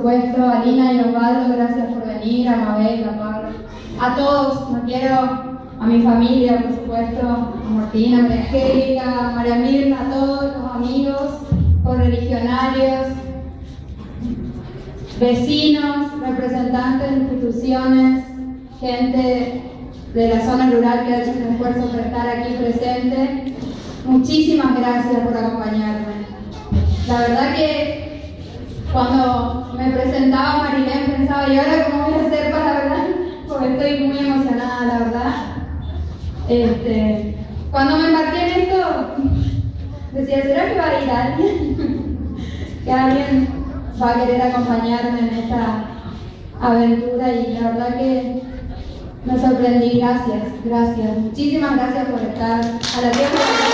supuesto, a Lina y Osvaldo, gracias por venir, a Mabel, a Pablo. A todos, no quiero, a mi familia, por supuesto, a Martina, a Angélica, a María Mirna, a todos los amigos, correligionarios, vecinos, representantes de instituciones, gente de la zona rural que ha hecho un esfuerzo por estar aquí presente. Muchísimas gracias por acompañarme. La verdad que cuando me presentaba Marilén pensaba, ¿y ahora cómo voy a hacer para hablar? Porque estoy muy emocionada, la verdad. Este, cuando me embarqué en esto, decía, ¿será que va a ir alguien? que alguien va a querer acompañarme en esta aventura y la verdad que me sorprendí, gracias, gracias. Muchísimas gracias por estar a la tiempo.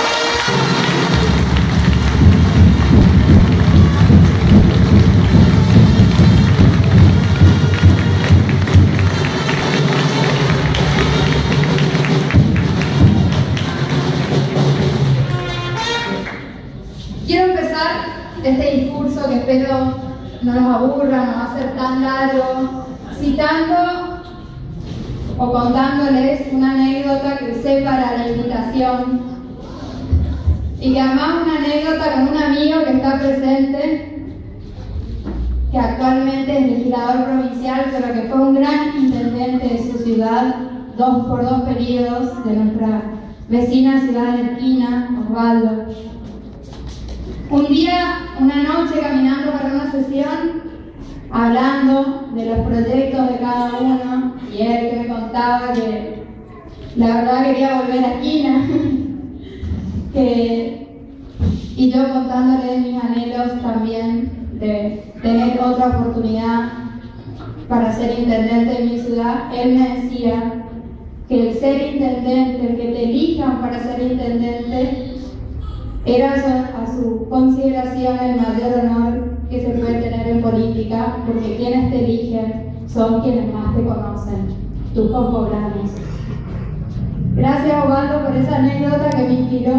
Este discurso que espero no nos aburra, no va a ser tan largo, citando o contándoles una anécdota que usé para la invitación y que además una anécdota con un amigo que está presente, que actualmente es legislador provincial, pero que fue un gran intendente de su ciudad, dos por dos periodos de nuestra vecina ciudad de Esquina, Osvaldo. Un día, una noche, caminando para una sesión, hablando de los proyectos de cada uno y él que me contaba que la verdad quería volver a Quina que, y yo contándole mis anhelos también de tener otra oportunidad para ser intendente de mi ciudad, él me decía que el ser intendente, el que te elijan para ser intendente, era a su consideración el mayor honor que se puede tener en política, porque quienes te eligen son quienes más te conocen, tus contemporáneos. Gracias, Osvaldo, por esa anécdota que me inspiró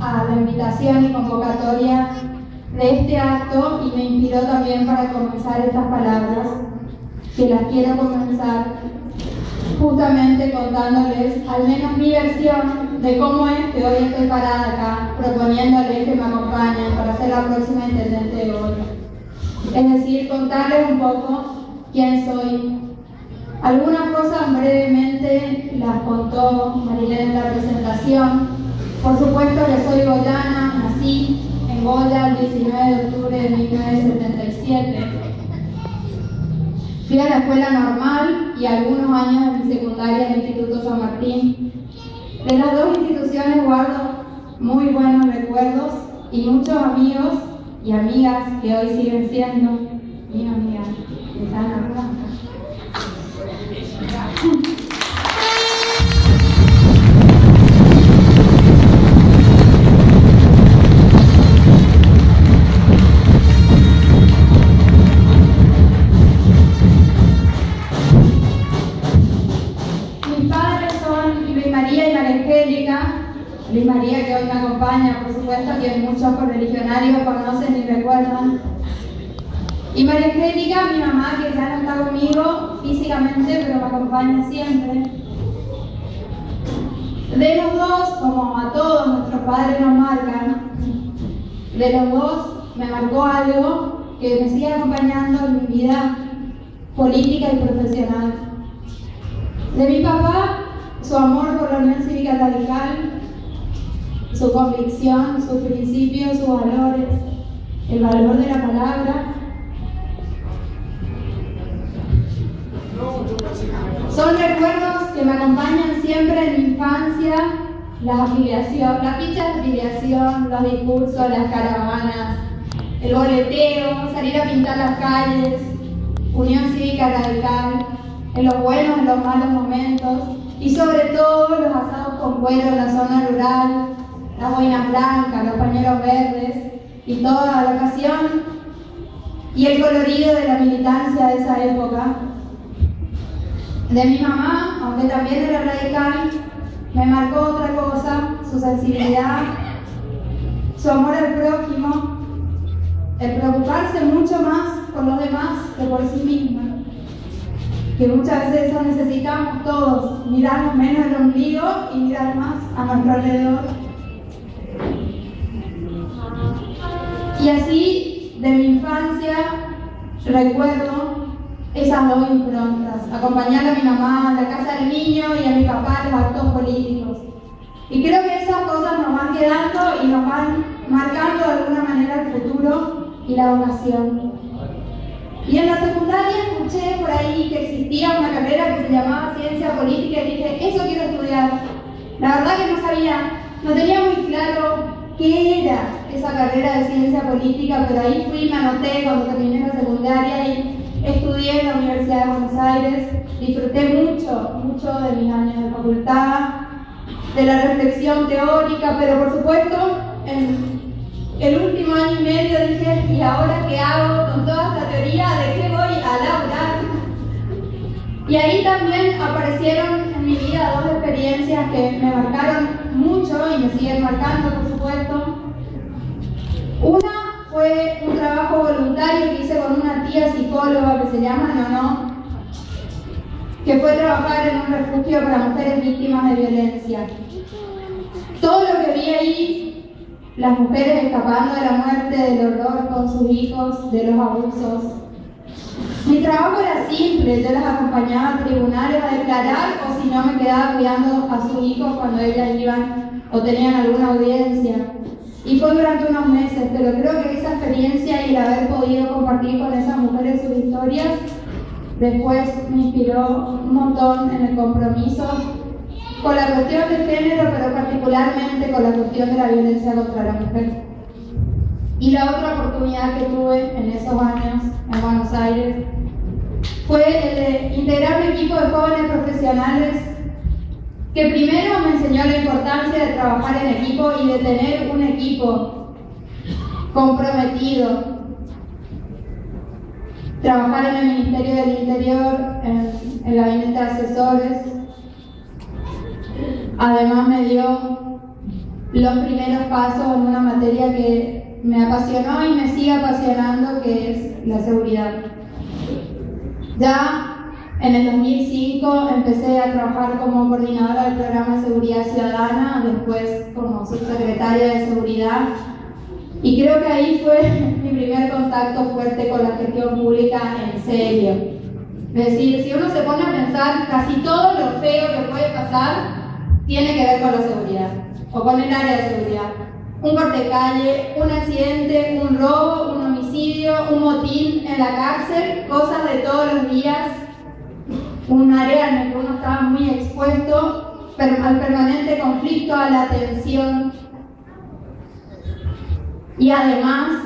a la invitación y convocatoria de este acto y me inspiró también para comenzar estas palabras, que las quiero comenzar justamente contándoles al menos mi versión de cómo es que hoy estoy parada acá, proponiéndoles que me acompañen para ser la próxima intendente de hoy. Es decir, contarles un poco quién soy. Algunas cosas brevemente las contó Marilén en la presentación. Por supuesto que soy goyana, nací en Goya el 19 de octubre de 1977 Fui a la escuela normal y algunos años en mi secundaria en el Instituto San Martín. De las dos instituciones guardo muy buenos recuerdos y muchos amigos y amigas que hoy siguen siendo mis amigas están supuesto, que muchos correligionarios conocen y recuerdan. Y María Angélica, mi mamá, que ya no está conmigo físicamente, pero me acompaña siempre. De los dos, como a todos nuestros padres nos marcan, de los dos me marcó algo que me sigue acompañando en mi vida política y profesional. De mi papá, su amor por la Unión Cívica Radical, su convicción, sus principios, sus valores, el valor de la palabra. Son recuerdos que me acompañan siempre en mi infancia, la afiliación, la ficha de afiliación, los discursos, las caravanas, el boleteo, salir a pintar las calles, unión cívica radical, en los buenos, en los malos momentos, y sobre todo los asados con cuero en la zona rural, las boinas blancas, los pañuelos verdes y toda la ocasión y el colorido de la militancia de esa época. De mi mamá, aunque también era radical, me marcó otra cosa, su sensibilidad, su amor al prójimo, el preocuparse mucho más por los demás que por sí misma. Que muchas veces eso necesitamos todos, mirarnos menos el ombligo y mirar más a nuestro alrededor. Y así, de mi infancia, recuerdo esas dos improntas, acompañar a mi mamá a la casa del niño y a mi papá a los actos políticos. Y creo que esas cosas nos van quedando y nos van marcando de alguna manera el futuro y la vocación. Y en la secundaria escuché por ahí que existía una carrera que se llamaba Ciencia Política y dije, eso quiero estudiar. La verdad que no sabía, no tenía muy claro qué era esa carrera de Ciencia Política, pero ahí fui, me anoté cuando terminé la secundaria y estudié en la Universidad de Buenos Aires. Disfruté mucho, mucho de mis años de facultad, de la reflexión teórica, pero por supuesto en el último año y medio dije, ¿y ahora qué hago con toda esta teoría? ¿De qué voy a laburar? Y ahí también aparecieron mi vida dos experiencias que me marcaron mucho y me siguen marcando, por supuesto. Una fue un trabajo voluntario que hice con una tía psicóloga que se llama Nono, que fue trabajar en un refugio para mujeres víctimas de violencia. Todo lo que vi ahí las mujeres escapando de la muerte, del horror con sus hijos, de los abusos. Mi trabajo era simple, yo las acompañaba a tribunales a declarar o si no me quedaba cuidando a sus hijos cuando ellas iban o tenían alguna audiencia. Y fue durante unos meses, pero creo que esa experiencia y el haber podido compartir con esas mujeres sus historias, después me inspiró un montón en el compromiso con la cuestión del género, pero particularmente con la cuestión de la violencia contra la mujer. Y la otra oportunidad que tuve en esos años en Buenos Aires fue el de integrar un equipo de jóvenes profesionales que primero me enseñó la importancia de trabajar en equipo y de tener un equipo comprometido. Trabajar en el Ministerio del Interior, en el gabinete de asesores, Además me dio los primeros pasos en una materia que me apasionó y me sigue apasionando, que es la seguridad. Ya en el 2005 empecé a trabajar como coordinadora del programa de seguridad ciudadana, después como subsecretaria de seguridad. Y creo que ahí fue mi primer contacto fuerte con la gestión pública en serio. Es decir, si uno se pone a pensar, casi todo lo feo que puede pasar tiene que ver con la seguridad o con el área de seguridad. Un corte de calle, un accidente, un robo, un homicidio, un motín en la cárcel, cosas de todos los días, un área en el que uno estaba muy expuesto al permanente conflicto, a la tensión. Y además,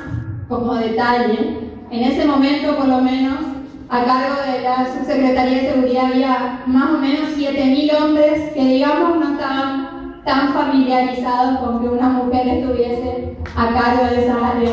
como detalle, en ese momento por lo menos a cargo de la Subsecretaría de Seguridad había más o menos 7.000 hombres que digamos no estaban tan familiarizados con que una mujer estuviese a cargo de esa área.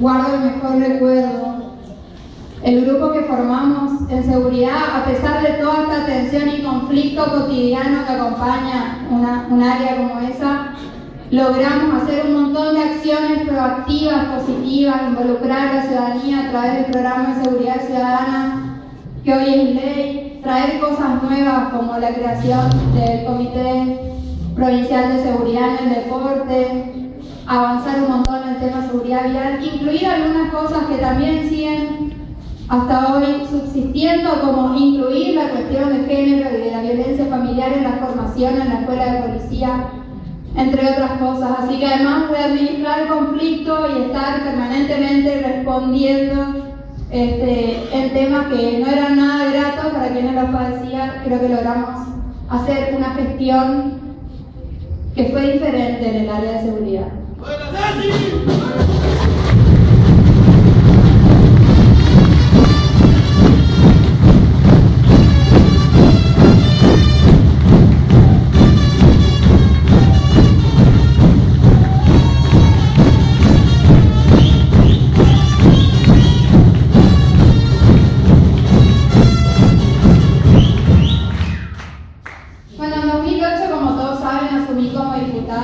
guardo el mejor recuerdo. El grupo que formamos en seguridad, a pesar de toda esta tensión y conflicto cotidiano que acompaña una, un área como esa, logramos hacer un montón de acciones proactivas, positivas, involucrar a la ciudadanía a través del programa de seguridad ciudadana que hoy es ley, traer cosas nuevas como la creación del Comité Provincial de Seguridad en el Deporte, avanzar un montón en el tema de seguridad vial, incluir algunas cosas que también siguen hasta hoy subsistiendo, como incluir la cuestión de género y de la violencia familiar en la formación en la escuela de policía, entre otras cosas. Así que además de administrar conflicto y estar permanentemente respondiendo este, en temas que no eran nada gratos para quienes los padecían, creo que logramos hacer una gestión que fue diferente en el área de seguridad.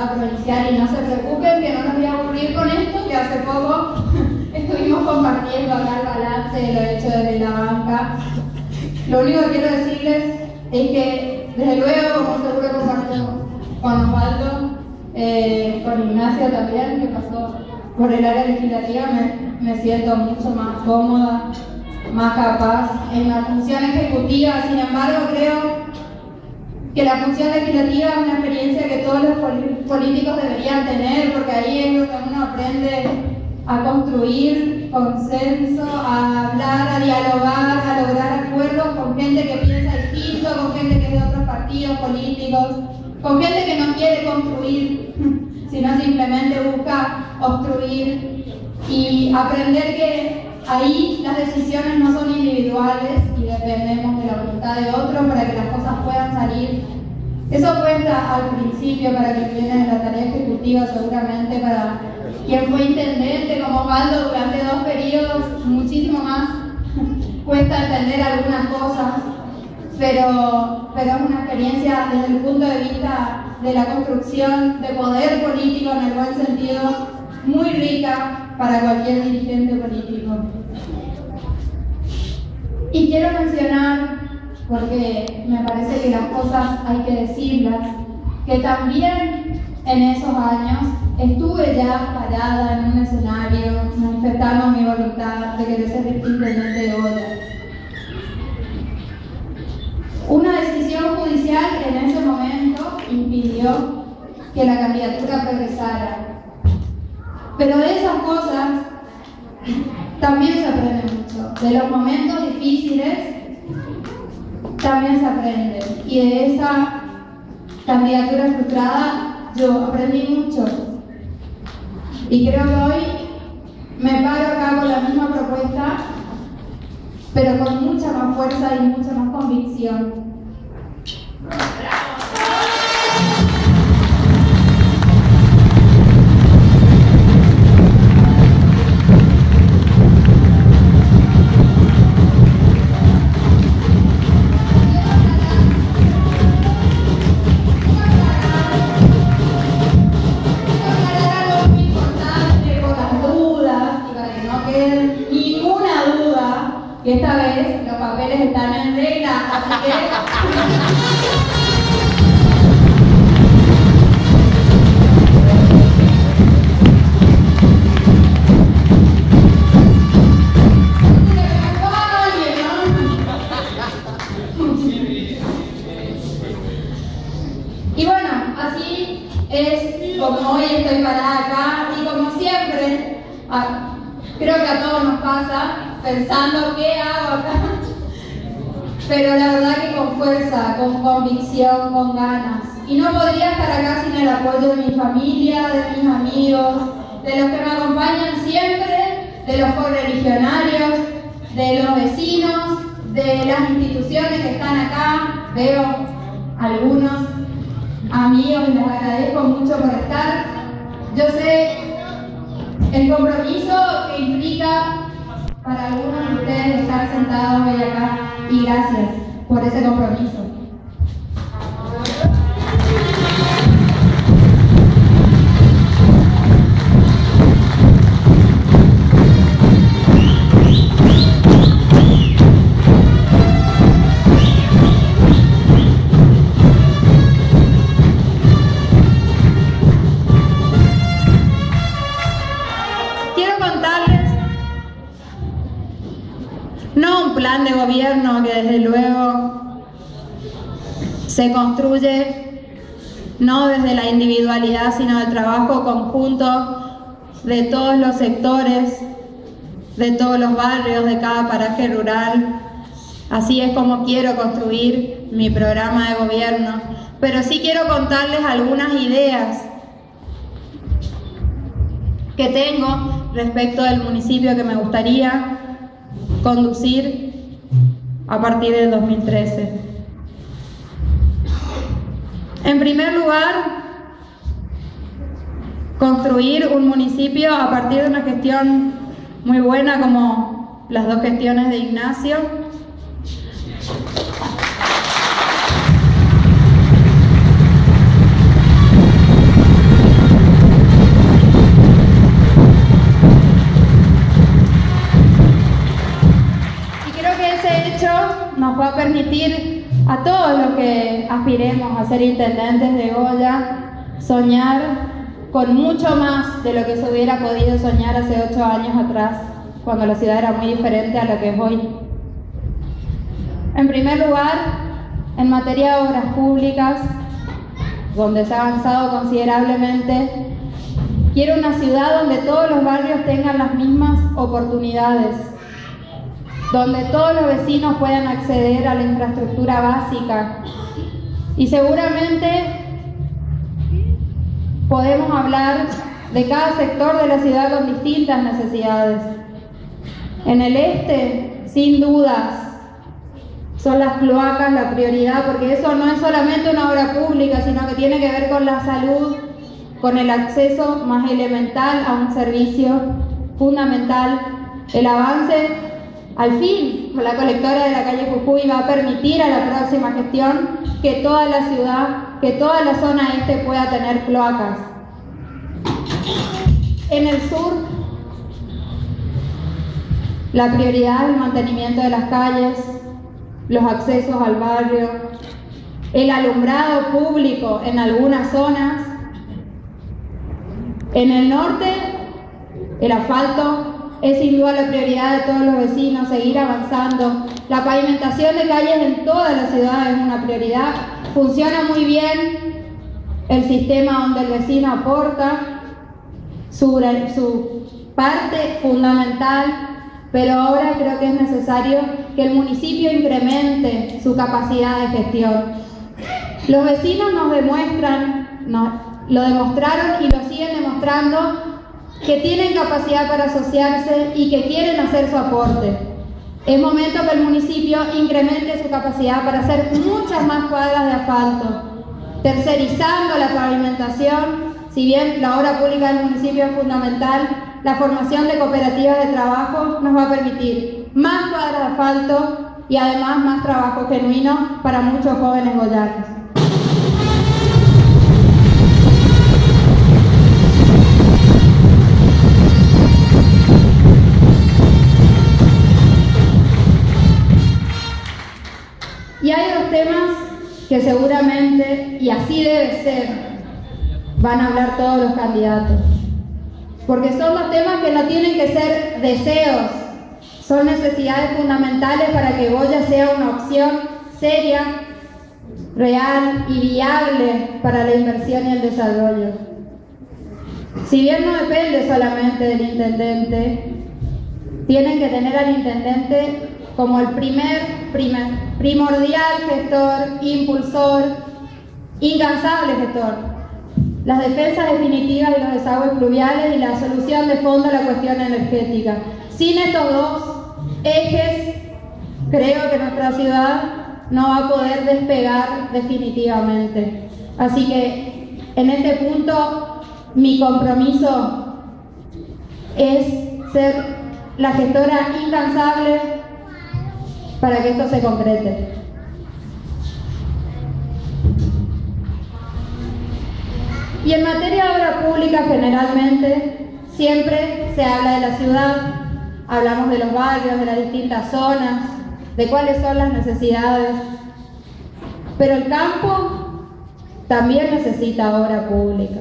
jornada provincial y no se preocupen que no nos voy a aburrir con esto, que hace poco estuvimos compartiendo acá el balance de lo hecho desde la banca. Lo único que quiero decirles es que, desde luego, como seguro compartimos con Osvaldo, eh, con Ignacia también, que pasó por el área legislativa, me, me siento mucho más cómoda, más capaz en la función ejecutiva. Sin embargo, creo que la función legislativa es una experiencia que todos los políticos deberían tener, porque ahí es donde uno aprende a construir consenso, a hablar, a dialogar, a lograr acuerdos con gente que piensa distinto, con gente que es de otros partidos políticos, con gente que no quiere construir, sino simplemente busca obstruir y aprender que ahí las decisiones no son individuales y dependemos de la voluntad de otros para que las cosas puedan salir. Eso cuenta al principio para quien viene de la tarea ejecutiva, seguramente para quien fue intendente como Osvaldo durante dos periodos, muchísimo más. cuesta entender algunas cosas, pero, pero es una experiencia desde el punto de vista de la construcción de poder político en el buen sentido muy rica para cualquier dirigente político. Y quiero mencionar, porque me parece que las cosas hay que decirlas, que también en esos años estuve ya parada en un escenario manifestando mi voluntad de querer ser intendente de olla. Una decisión judicial en ese momento impidió que la candidatura progresara. Pero de esas cosas también se aprende mucho. De los momentos difíciles también se aprende. Y de esa candidatura frustrada yo aprendí mucho. Y creo que hoy me paro acá con la misma propuesta, pero con mucha más fuerza y mucha más convicción. Y así. Convicción, con ganas. Y no podría estar acá sin el apoyo de mi familia, de mis amigos, de los que me acompañan siempre, de los correligionarios, de los vecinos, de las instituciones que están acá. Veo algunos amigos y les agradezco mucho por estar. Yo sé el compromiso que implica para algunos de ustedes estar sentados hoy acá y gracias por ese compromiso. Se construye no desde la individualidad, sino del trabajo conjunto de todos los sectores, de todos los barrios, de cada paraje rural. Así es como quiero construir mi programa de gobierno. Pero sí quiero contarles algunas ideas que tengo respecto del municipio que me gustaría conducir a partir del 2013. En primer lugar, construir un municipio a partir de una gestión muy buena como las dos gestiones de Ignacio, nos va a permitir a todos los que aspiremos a ser intendentes de Goya soñar con mucho más de lo que se hubiera podido soñar hace ocho años atrás, cuando la ciudad era muy diferente a lo que es hoy. En primer lugar, en materia de obras públicas, donde se ha avanzado considerablemente, quiero una ciudad donde todos los barrios tengan las mismas oportunidades, donde todos los vecinos puedan acceder a la infraestructura básica. Y seguramente podemos hablar de cada sector de la ciudad con distintas necesidades. En el este, sin dudas, son las cloacas la prioridad, porque eso no es solamente una obra pública, sino que tiene que ver con la salud, con el acceso más elemental a un servicio fundamental. El avance, al fin, la colectora de la calle Jujuy va a permitir a la próxima gestión que toda la ciudad, que toda la zona este pueda tener cloacas. En el sur, la prioridad es el mantenimiento de las calles, los accesos al barrio, el alumbrado público en algunas zonas. En el norte, el asfalto es sin duda la prioridad de todos los vecinos, seguir avanzando. La pavimentación de calles en toda la ciudad es una prioridad. Funciona muy bien el sistema donde el vecino aporta su, su parte fundamental pero ahora creo que es necesario que el municipio incremente su capacidad de gestión. Los vecinos nos demuestran, lo demostraron y lo siguen demostrando, que tienen capacidad para asociarse y que quieren hacer su aporte. Es momento que el municipio incremente su capacidad para hacer muchas más cuadras de asfalto, tercerizando la pavimentación, si bien la obra pública del municipio es fundamental, la formación de cooperativas de trabajo nos va a permitir más cuadras de asfalto y además más trabajo genuino para muchos jóvenes goyanos. Que seguramente, y así debe ser, van a hablar todos los candidatos porque son los temas que no tienen que ser deseos, son necesidades fundamentales para que Goya sea una opción seria, real y viable para la inversión y el desarrollo. Si bien no depende solamente del intendente, tienen que tener al intendente como el primer, primer primordial gestor, impulsor, incansable gestor las defensas definitivas de los desagües pluviales y la solución de fondo a la cuestión energética. Sin estos dos ejes, creo que nuestra ciudad no va a poder despegar definitivamente. Así que en este punto mi compromiso es ser la gestora incansable para que esto se concrete. Y en materia de obra pública generalmente siempre se habla de la ciudad, hablamos de los barrios, de las distintas zonas, de cuáles son las necesidades. Pero el campo también necesita obra pública.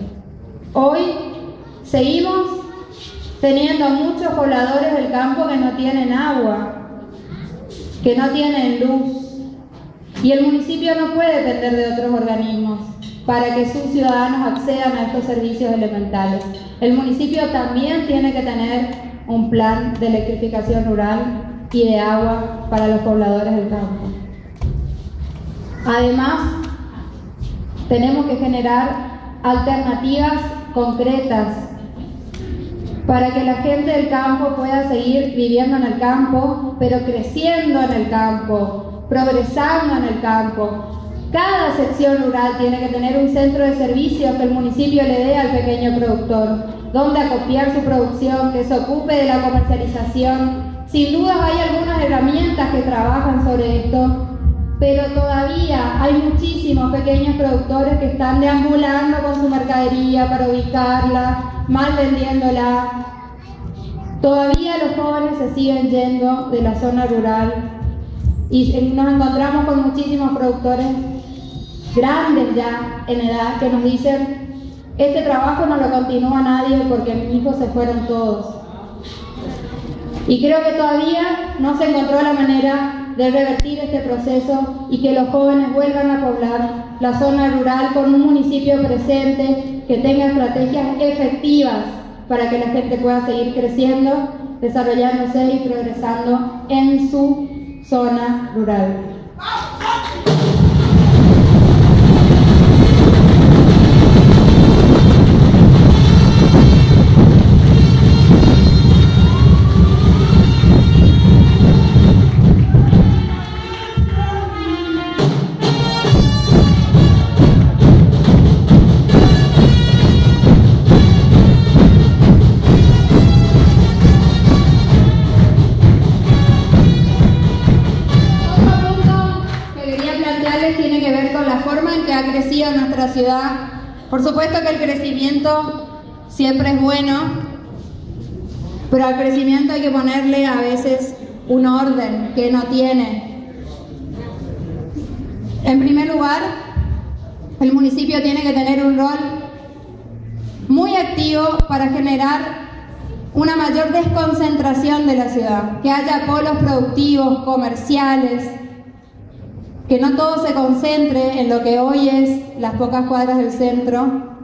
Hoy seguimos teniendo muchos pobladores del campo que no tienen agua, que no tienen luz. Y el municipio no puede depender de otros organismos para que sus ciudadanos accedan a estos servicios elementales. El municipio también tiene que tener un plan de electrificación rural y de agua para los pobladores del campo. Además, tenemos que generar alternativas concretas para que la gente del campo pueda seguir viviendo en el campo, pero creciendo en el campo, progresando en el campo, cada sección rural tiene que tener un centro de servicios que el municipio le dé al pequeño productor, donde acopiar su producción, que se ocupe de la comercialización. Sin duda hay algunas herramientas que trabajan sobre esto, pero todavía hay muchísimos pequeños productores que están deambulando con su mercadería para ubicarla, mal vendiéndola. Todavía los jóvenes se siguen yendo de la zona rural y nos encontramos con muchísimos productores grandes ya en edad que nos dicen, este trabajo no lo continúa nadie porque mis hijos se fueron todos. Y creo que todavía no se encontró la manera de revertir este proceso y que los jóvenes vuelvan a poblar la zona rural con un municipio presente que tenga estrategias efectivas para que la gente pueda seguir creciendo, desarrollándose y progresando en su zona rural. Ciudad. Por supuesto que el crecimiento siempre es bueno, pero al crecimiento hay que ponerle a veces un orden que no tiene. En primer lugar, el municipio tiene que tener un rol muy activo para generar una mayor desconcentración de la ciudad, que haya polos productivos, comerciales, que no todo se concentre en lo que hoy es las pocas cuadras del centro.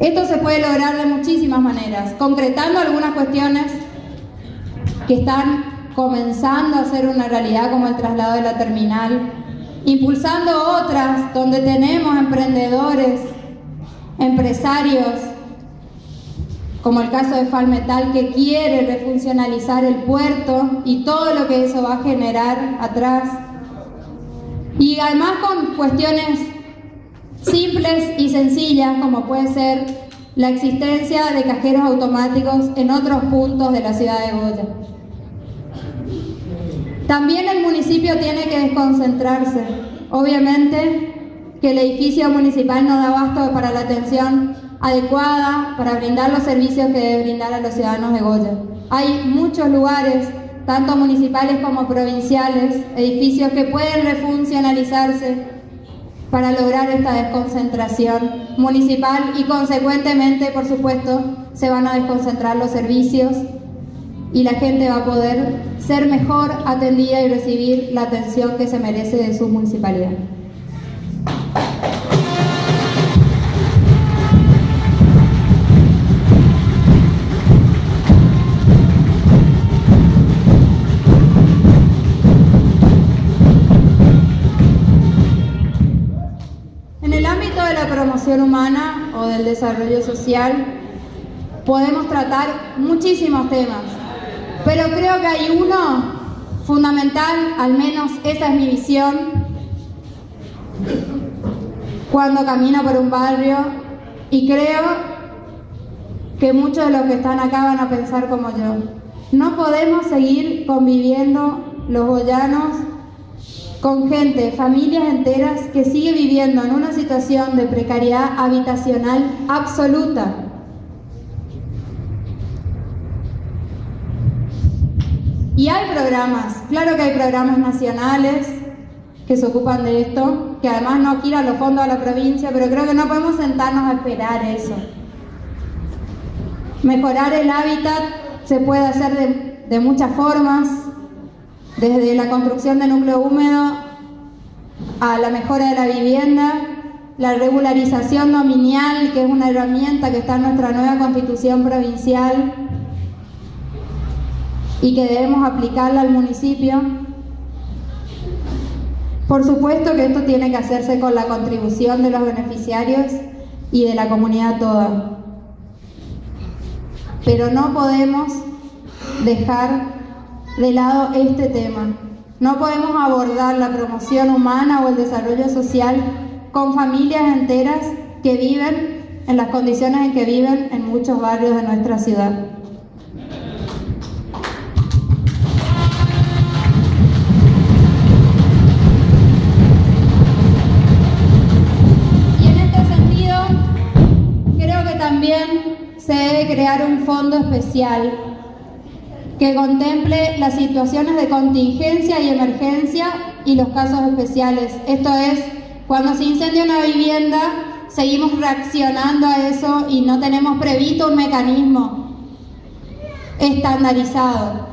Esto se puede lograr de muchísimas maneras, concretando algunas cuestiones que están comenzando a ser una realidad como el traslado de la terminal, impulsando otras donde tenemos emprendedores, empresarios, como el caso de Falmetal que quiere refuncionalizar el puerto y todo lo que eso va a generar atrás y además con cuestiones simples y sencillas como puede ser la existencia de cajeros automáticos en otros puntos de la ciudad de Goya. También el municipio tiene que desconcentrarse. Obviamente que el edificio municipal no da abasto para la atención adecuada para brindar los servicios que debe brindar a los ciudadanos de Goya. Hay muchos lugares tanto municipales como provinciales, edificios que pueden refuncionalizarse para lograr esta desconcentración municipal y consecuentemente, por supuesto, se van a desconcentrar los servicios y la gente va a poder ser mejor atendida y recibir la atención que se merece de su municipalidad. Humana o del desarrollo social, podemos tratar muchísimos temas, pero creo que hay uno fundamental, al menos esa es mi visión, cuando camino por un barrio y creo que muchos de los que están acá van a pensar como yo. No podemos seguir conviviendo los boyanos con gente, familias enteras que sigue viviendo en una situación de precariedad habitacional absoluta. Y hay programas, claro que hay programas nacionales que se ocupan de esto, que además no giran los fondos a la provincia, pero creo que no podemos sentarnos a esperar eso. Mejorar el hábitat se puede hacer de, de muchas formas, desde la construcción de núcleo húmedo a la mejora de la vivienda, la regularización dominial, que es una herramienta que está en nuestra nueva constitución provincial y que debemos aplicarla al municipio. Por supuesto que esto tiene que hacerse con la contribución de los beneficiarios y de la comunidad toda. Pero no podemos dejar de lado este tema. No podemos abordar la promoción humana o el desarrollo social con familias enteras que viven en las condiciones en que viven en muchos barrios de nuestra ciudad. Y en este sentido, creo que también se debe crear un fondo especial que contemple las situaciones de contingencia y emergencia y los casos especiales. Esto es, cuando se incendia una vivienda, seguimos reaccionando a eso y no tenemos previsto un mecanismo estandarizado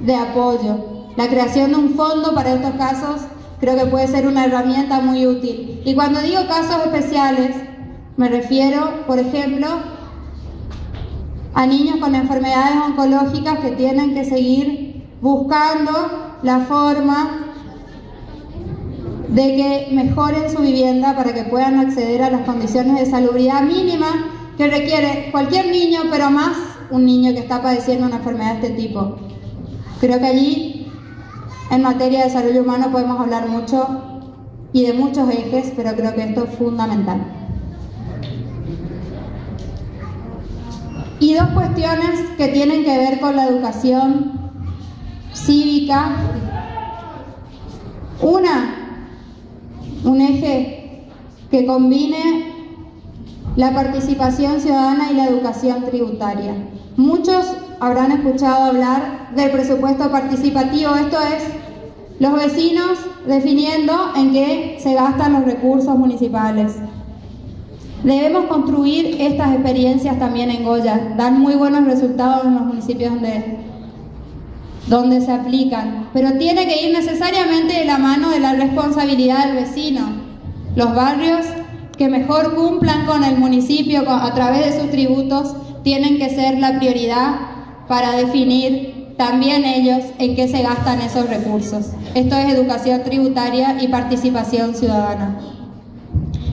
de apoyo. La creación de un fondo para estos casos creo que puede ser una herramienta muy útil. Y cuando digo casos especiales, me refiero, por ejemplo, a niños con enfermedades oncológicas que tienen que seguir buscando la forma de que mejoren su vivienda para que puedan acceder a las condiciones de salubridad mínima que requiere cualquier niño, pero más un niño que está padeciendo una enfermedad de este tipo. Creo que allí, en materia de desarrollo humano, podemos hablar mucho y de muchos ejes, pero creo que esto es fundamental. Y dos cuestiones que tienen que ver con la educación cívica. Una, un eje que combine la participación ciudadana y la educación tributaria. Muchos habrán escuchado hablar del presupuesto participativo, esto es los vecinos definiendo en qué se gastan los recursos municipales. Debemos construir estas experiencias también en Goya, dan muy buenos resultados en los municipios donde, donde se aplican, pero tiene que ir necesariamente de la mano de la responsabilidad del vecino. Los barrios que mejor cumplan con el municipio a través de sus tributos tienen que ser la prioridad para definir también ellos en qué se gastan esos recursos. Esto es educación tributaria y participación ciudadana.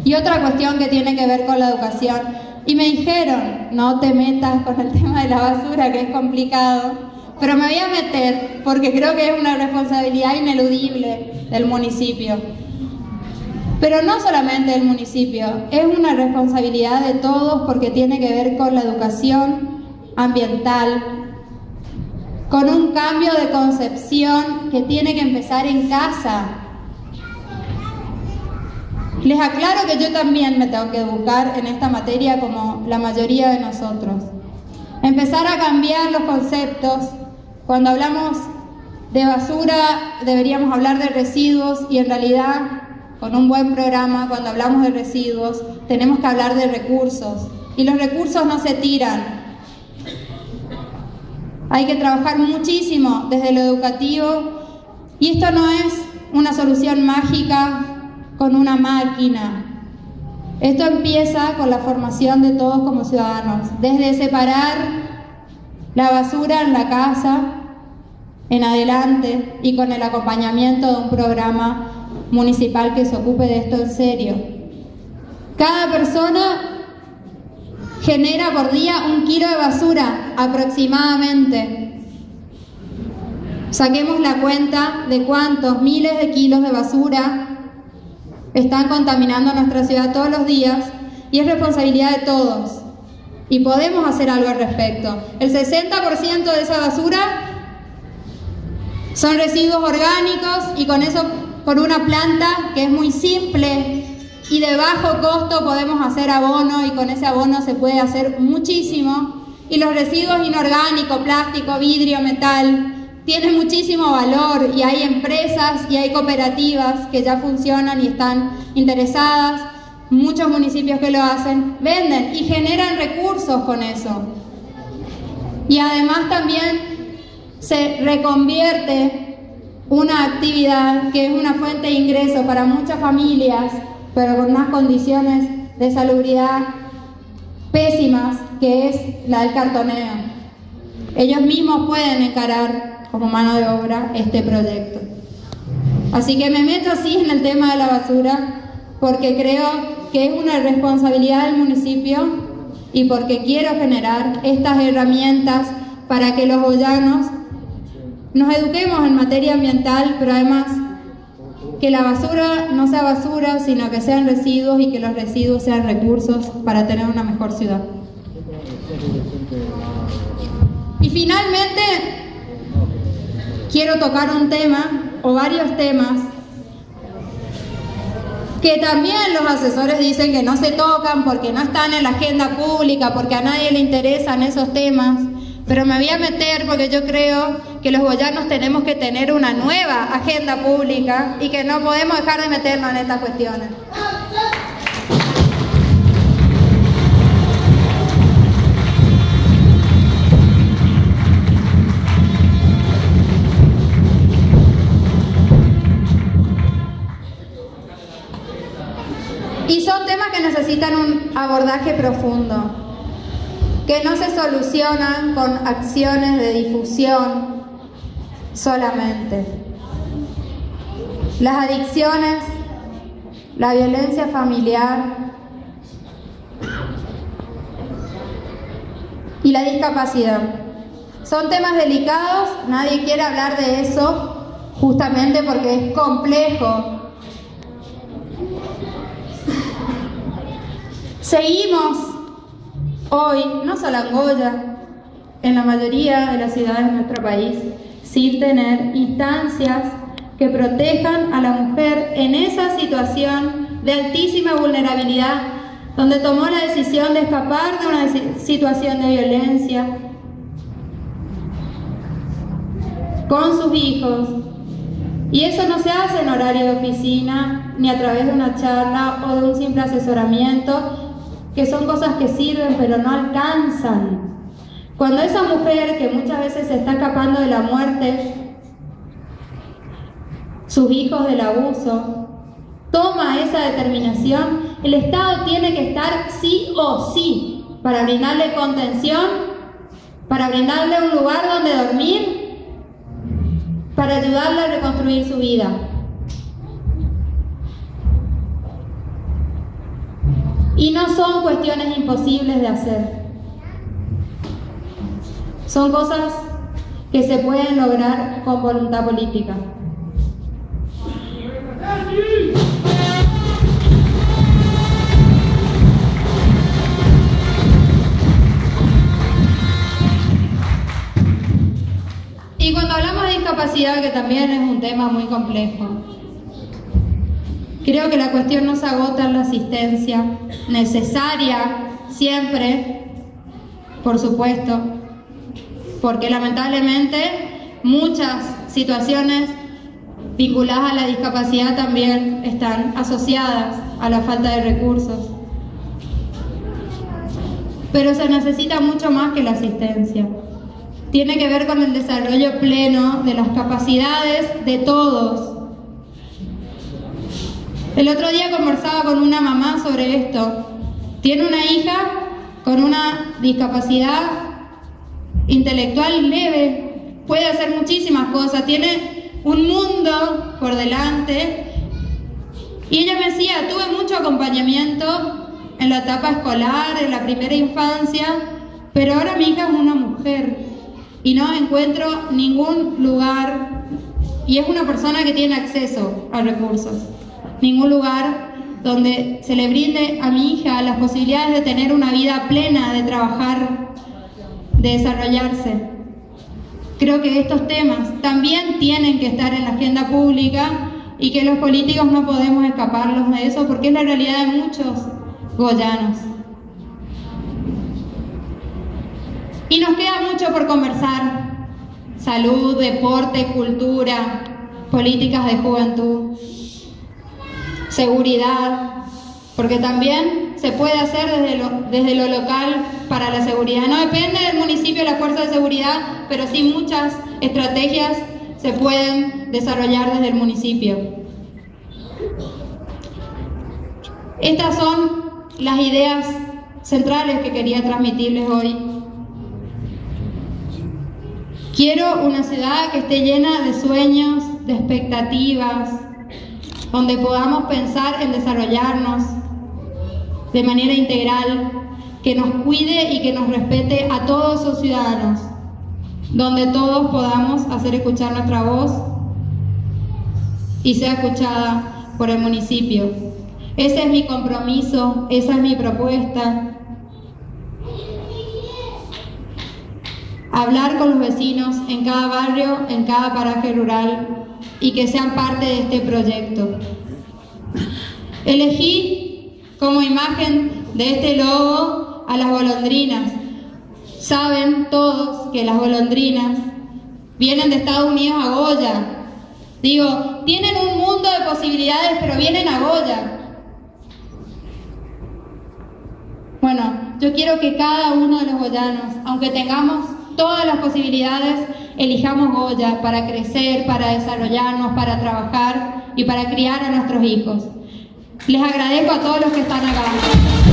Y otra cuestión que tiene que ver con la educación. Y me dijeron, no te metas con el tema de la basura, que es complicado, pero me voy a meter porque creo que es una responsabilidad ineludible del municipio. Pero no solamente del municipio, es una responsabilidad de todos porque tiene que ver con la educación ambiental, con un cambio de concepción que tiene que empezar en casa. Les aclaro que yo también me tengo que educar en esta materia como la mayoría de nosotros. Empezar a cambiar los conceptos. Cuando hablamos de basura deberíamos hablar de residuos y en realidad con un buen programa, cuando hablamos de residuos, tenemos que hablar de recursos. Y los recursos no se tiran. Hay que trabajar muchísimo desde lo educativo. Y esto no es una solución mágica con una máquina. Esto empieza con la formación de todos como ciudadanos. Desde separar la basura en la casa en adelante y con el acompañamiento de un programa municipal que se ocupe de esto en serio. Cada persona genera por día un kilo de basura aproximadamente. Saquemos la cuenta de cuántos miles de kilos de basura están contaminando nuestra ciudad todos los días y es responsabilidad de todos. Y podemos hacer algo al respecto. El 60% de esa basura son residuos orgánicos y con eso por una planta que es muy simple y de bajo costo podemos hacer abono y con ese abono se puede hacer muchísimo. Y los residuos inorgánicos, plástico, vidrio, metal, tienen muchísimo valor y hay empresas y hay cooperativas que ya funcionan y están interesadas, muchos municipios que lo hacen, venden y generan recursos con eso. Y además también se reconvierte una actividad que es una fuente de ingreso para muchas familias, pero con unas condiciones de salubridad pésimas, que es la del cartoneo. Ellos mismos pueden encarar como mano de obra este proyecto. Así que me meto así en el tema de la basura porque creo que es una responsabilidad del municipio y porque quiero generar estas herramientas para que los boyanos nos eduquemos en materia ambiental, pero además que la basura no sea basura, sino que sean residuos y que los residuos sean recursos para tener una mejor ciudad. Y finalmente, quiero tocar un tema, o varios temas, que también los asesores dicen que no se tocan porque no están en la agenda pública, porque a nadie le interesan esos temas, Pero me voy a meter porque yo creo que los boyanos tenemos que tener una nueva agenda pública y que no podemos dejar de meternos en estas cuestiones. Y son temas que necesitan un abordaje profundo, que no se solucionan con acciones de difusión solamente. Las adicciones, la violencia familiar y la discapacidad. Son temas delicados, nadie quiere hablar de eso justamente porque es complejo Seguimos hoy, no solo en Goya, en la mayoría de las ciudades de nuestro país, sin tener instancias que protejan a la mujer en esa situación de altísima vulnerabilidad, donde tomó la decisión de escapar de una situación de violencia con sus hijos. Y eso no se hace en horario de oficina, ni a través de una charla o de un simple asesoramiento, que son cosas que sirven pero no alcanzan. Cuando esa mujer que muchas veces se está escapando de la muerte, sus hijos del abuso, toma esa determinación, el Estado tiene que estar sí o sí para brindarle contención, para brindarle un lugar donde dormir, para ayudarle a reconstruir su vida. Y no son cuestiones imposibles de hacer. Son cosas que se pueden lograr con voluntad política. Y cuando hablamos de discapacidad, que también es un tema muy complejo, Creo que la cuestión no se agota en la asistencia necesaria siempre, por supuesto, porque lamentablemente muchas situaciones vinculadas a la discapacidad también están asociadas a la falta de recursos. Pero se necesita mucho más que la asistencia. Tiene que ver con el desarrollo pleno de las capacidades de todos, el otro día conversaba con una mamá sobre esto. Tiene una hija con una discapacidad intelectual leve, puede hacer muchísimas cosas, tiene un mundo por delante. Y ella me decía, tuve mucho acompañamiento en la etapa escolar, en la primera infancia, pero ahora mi hija es una mujer y no encuentro ningún lugar y es una persona que tiene acceso a recursos ningún lugar donde se le brinde a mi hija las posibilidades de tener una vida plena, de trabajar, de desarrollarse. Creo que estos temas también tienen que estar en la agenda pública y que los políticos no podemos escaparlos de eso porque es la realidad de muchos goyanos. Y nos queda mucho por conversar. Salud, deporte, cultura, políticas de juventud seguridad, porque también se puede hacer desde lo, desde lo local para la seguridad. No depende del municipio la fuerza de seguridad, pero sí muchas estrategias se pueden desarrollar desde el municipio. Estas son las ideas centrales que quería transmitirles hoy. Quiero una ciudad que esté llena de sueños, de expectativas, donde podamos pensar en desarrollarnos de manera integral, que nos cuide y que nos respete a todos sus ciudadanos, donde todos podamos hacer escuchar nuestra voz y sea escuchada por el municipio. Ese es mi compromiso, esa es mi propuesta. Hablar con los vecinos en cada barrio, en cada paraje rural, y que sean parte de este proyecto. Elegí como imagen de este logo a las golondrinas, Saben todos que las golondrinas vienen de Estados Unidos a Goya. Digo, tienen un mundo de posibilidades, pero vienen a Goya. Bueno, yo quiero que cada uno de los goyanos, aunque tengamos todas las posibilidades, elijamos Goya para crecer, para desarrollarnos, para trabajar y para criar a nuestros hijos. Les agradezco a todos los que están acá.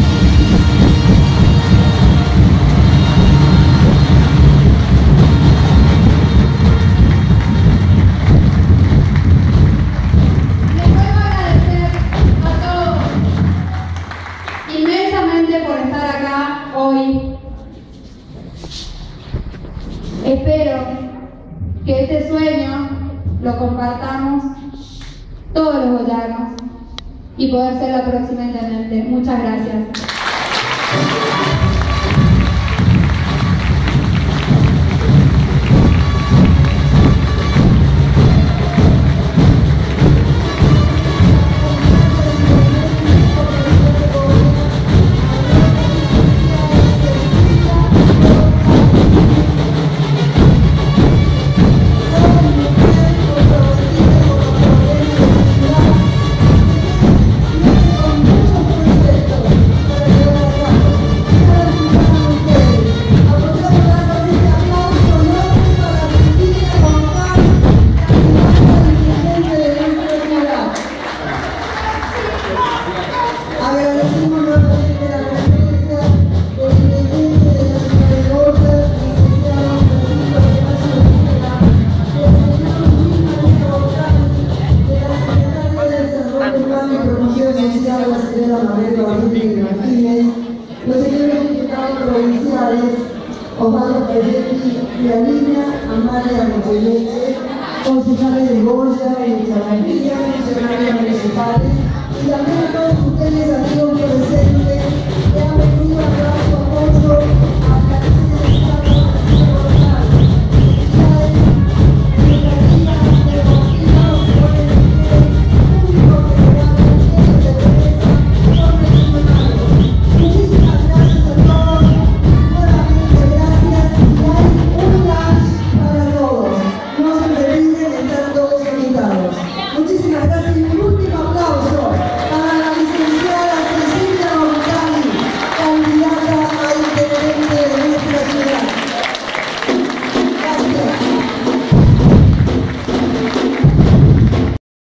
Concejales de Goya de Chavanilla, funcionarios municipales, y también todos ustedes amigos presentes que han venido a dar